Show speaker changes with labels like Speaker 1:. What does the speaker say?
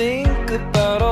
Speaker 1: think about all